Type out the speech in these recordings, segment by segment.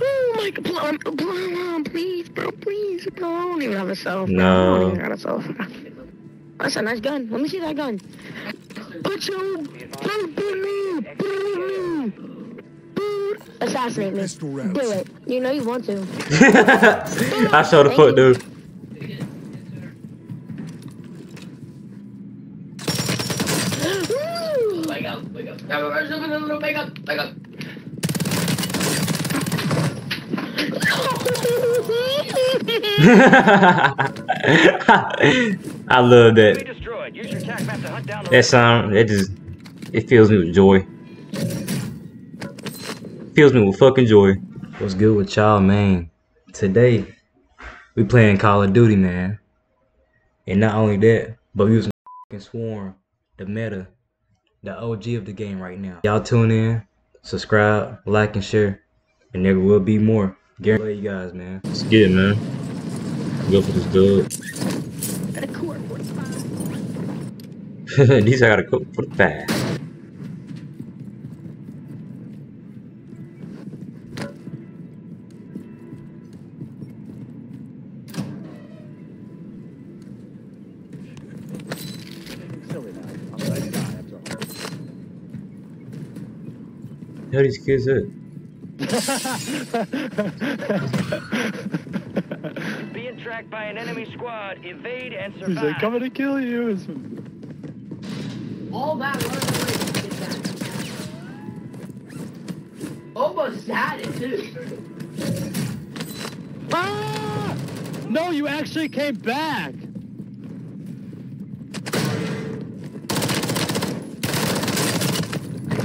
oh my god, Plum, Plum, please, bro, please, bro. I don't even have a cell phone. I No. don't even have a cell phone. That's a nice gun. Let me see that gun. Put your put me, put me. Assassinate me. Do it. You know you want to. I showed the foot, dude. Wake up, wake up. Wake up, wake up. I love Be that. destroyed. Use your attack map to hunt down the That sound, it just, it fills me with joy. Fills me with fucking joy. What's good with y'all, man? Today, we playing Call of Duty, man. And not only that, but we was fucking Swarm, the meta, the OG of the game right now. Y'all tune in, subscribe, like, and share, and there will be more. Guarantee you guys, man. Let's get it, man. Go for this dub. These I gotta cook for the fast. How these? Being tracked by an enemy squad. Evade and survive. He's like, coming to kill you. All that run away. Get that. Almost had it too. Ah! No, you actually came back.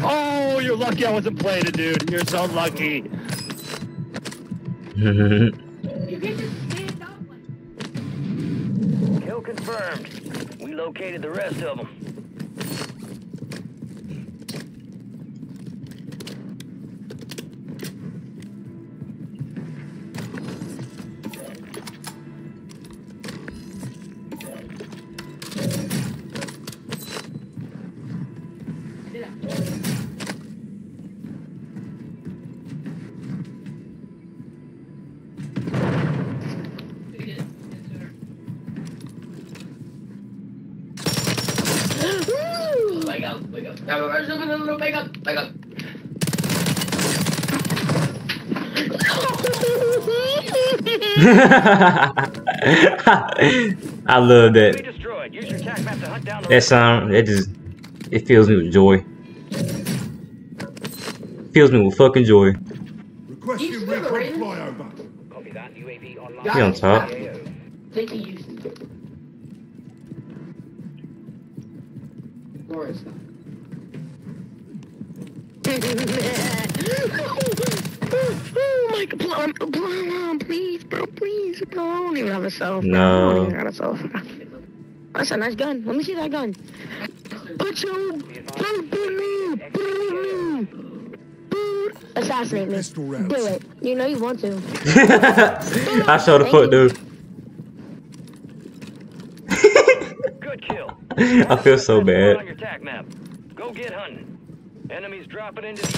Oh, you're lucky I wasn't playing it, dude. You're so lucky. You can just stand up like. Kill confirmed. We located the rest of them. Up, up. I love Be that. destroyed. Use your attack map to hunt down the That sound, it just, it fills me with joy. Fills me with fucking joy. You Requesting still recon flyover. Copy that. UAV online. He on top. Take the use. Forest. Oh my god, Plum, Plum, please, bro, please, bro. I don't even have a cell phone. I No. don't even have a cell phone. That's a nice gun. Let me see that gun. Put your put me, put me. Assassinate me. Do it. You know you want to. I showed the foot, dude. Good kill. I feel so bad. your attack map. Go get hunting. Enemies dropping into the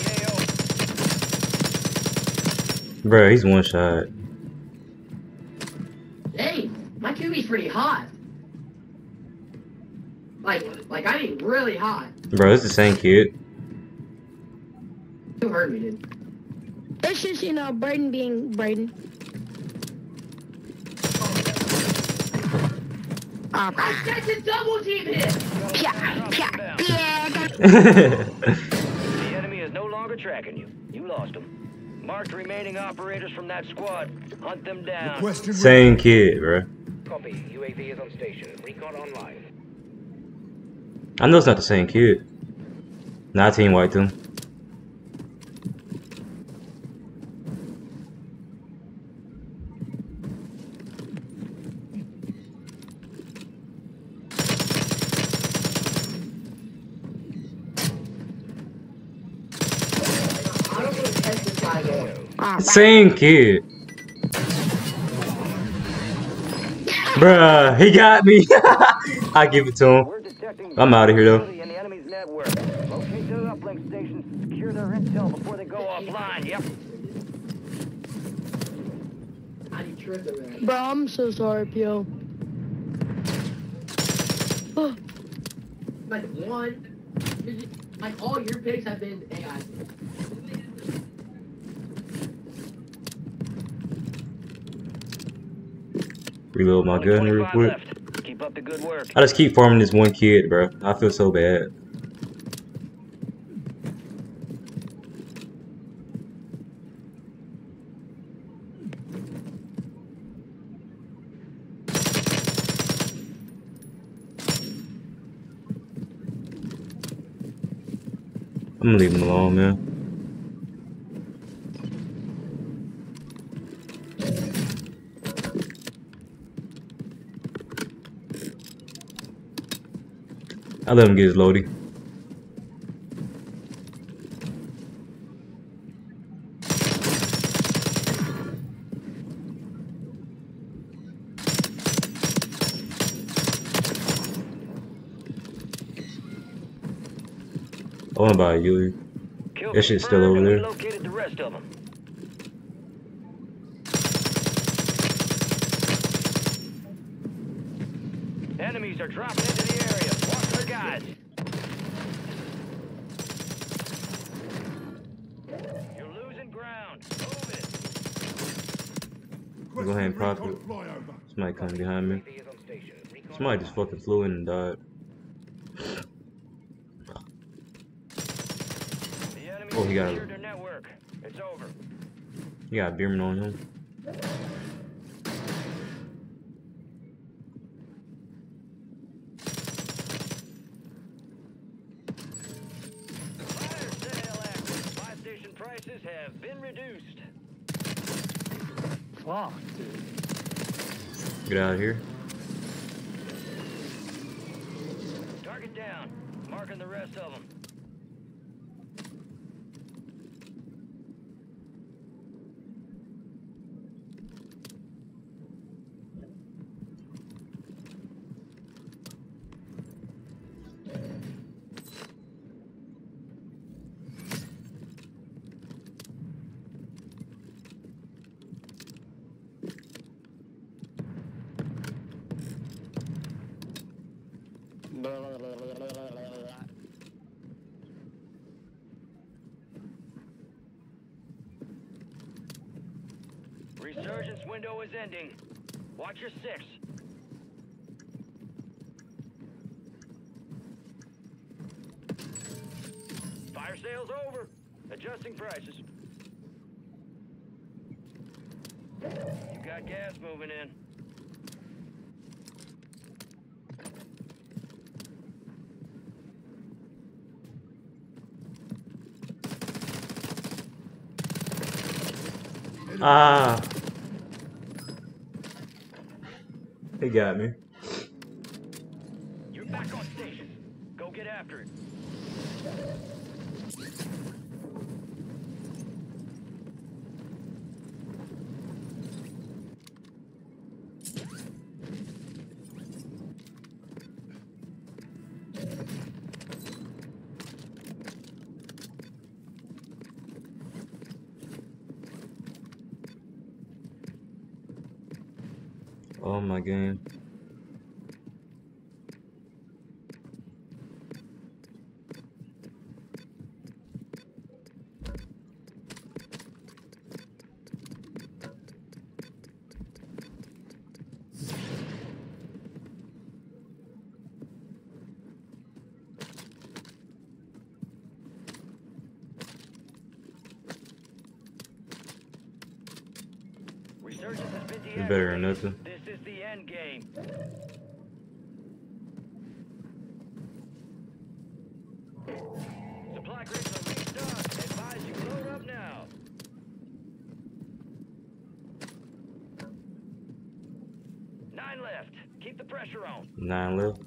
AO. Bro, he's one shot. Hey, my QB's pretty hot. Like, like I mean, really hot. Bro, it's the same kid. You heard me, dude. It's just you know, Braden being Braden. Um, I said to double team him. Pia, pia, pia. The enemy is no longer tracking you. You lost them. Mark remaining operators from that squad. Hunt them down. Requesting Same kid, bro. Copy. UAV is on station. Recon online. I know it's not the same kid. Not Team White them. I don't want to test this guy again. Same kid. Bruh, he got me. I give it to him. I'm out of here, though. activity in the enemy's network. Locate the uplink stations to secure their intel before they go offline. Yep. Bro, I'm so sorry, Pio. Oh, Like one, like all your picks have been AI. Reload my gun real quick. Keep up the good work. I just keep farming this one kid, bro. I feel so bad. I'm gonna leave him alone, man. I let him get his loadie. I wanna buy a Yui. That shit's still over there. the rest of them. Enemies are dropping into the area. Watch their guys. You're losing ground. Move it. Go ahead and pop it. Somebody coming behind me. Somebody just fucking flew in and died. The Oh, he got secured it. their network. It's over. Beerman on him. Dude. Get out of here. Target down. Marking the rest of them. Resurgence window is ending. Watch your six. Fire sale's over. Adjusting prices. You got gas moving in. Ah. He got me. You're back on station. Go get after it. Oh my game. Resurgence has been You better deactivated. nothing. This is the end game. Supply crates are restocked. Advise you load up now. Nine left. Keep the pressure on. Nine left.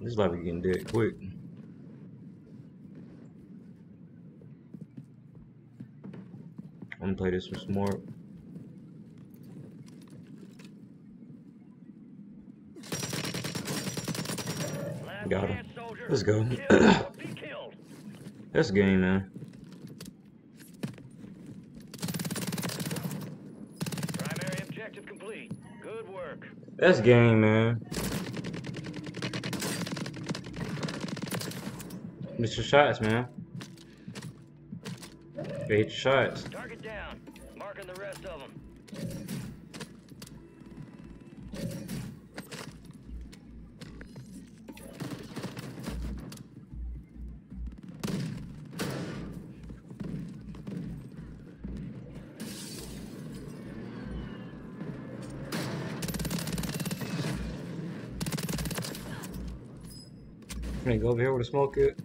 This like we getting dead quick. I'm gonna play this one smart. Got him. Let's go. Kill or be killed. That's game, man. Primary objective complete. Good work. That's game, man. Miss your shots, man. Gotta shots. I go over here with a smoke it?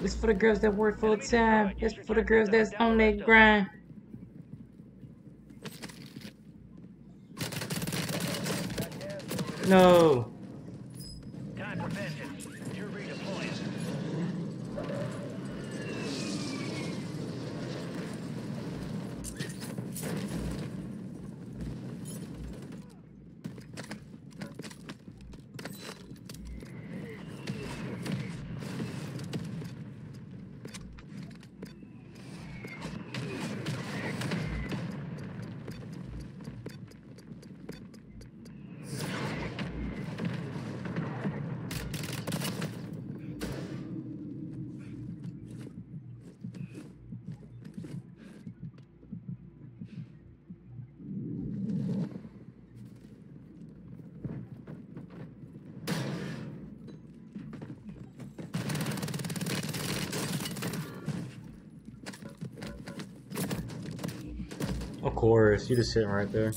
This for the girls that work full time. This for the girls that's on their grind. No. Time for vengeance. You're redeploying. Of course, you just sitting right there.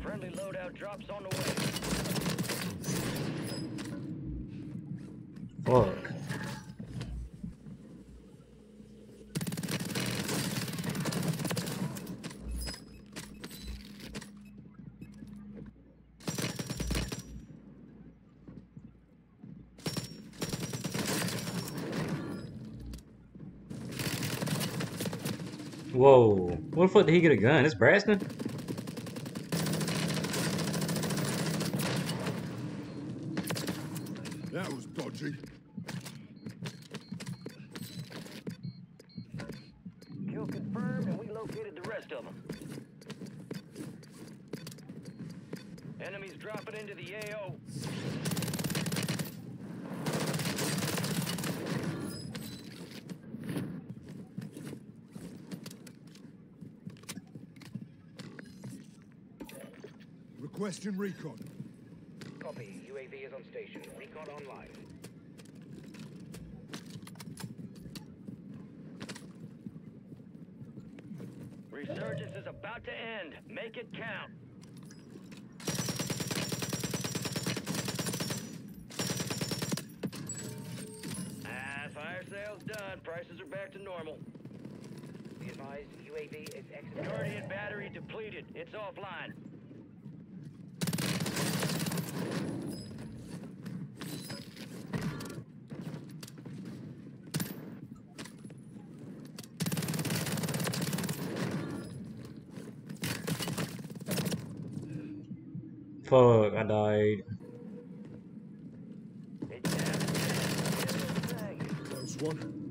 Friendly loadout drops on the way. Fuck. Whoa. What the fuck did he get a gun? It's Braston? That was dodgy. Kill confirmed, and we located the rest of them. Enemies dropping into the AO. Requesting recon. Copy. UAV is on station. Recon online. Resurgence is about to end. Make it count. Ah, fire sale's done. Prices are back to normal. Be advised, UAV is exiting. Guardian battery depleted. It's offline. Fuck, I died. Close one.